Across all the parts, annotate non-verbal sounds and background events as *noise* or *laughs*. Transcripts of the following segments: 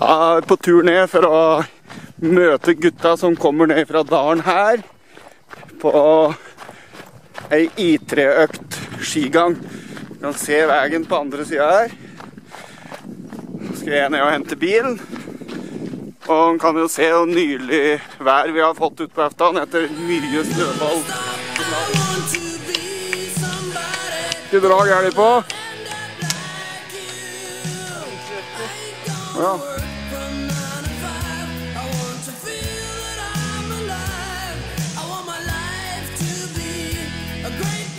Ja, på tur ned for å møte gutta som kommer ned fra dalen her. På ei I3-økt skigang. Du kan se veien på andre sida her. Så skal jeg ned og hente bilen. Og en kan jo se hvor nylig vær vi har fått utpå aften etter mye snøball. Hvilket drag er de på. Ja. Can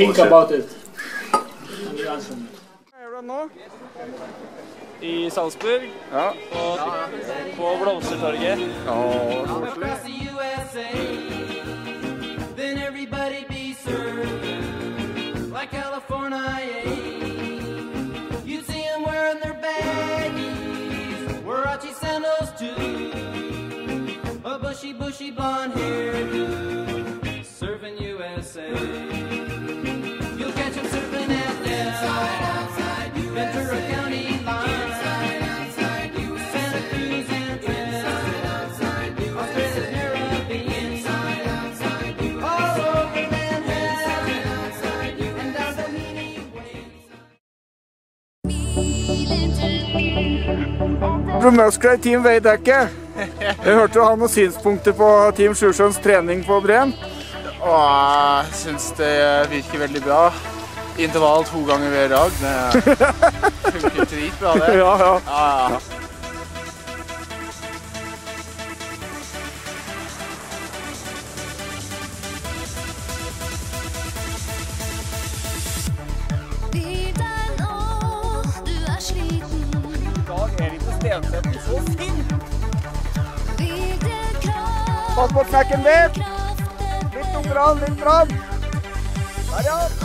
Think about it. I Salzburg, Ja. på, på Blomstertorget. Ja, Way. i Team Veidekke. Jeg hørte du har noen synspunkter på Team Sjusjøens trening på Breen. Jeg syns det virker veldig bra. Intervall to ganger hver dag. Det *laughs* funker dritbra, det. Ja, ja. Ja, ja. Ikke så fin. Pass på knekken din. Litt opp litt fram. Der, ja.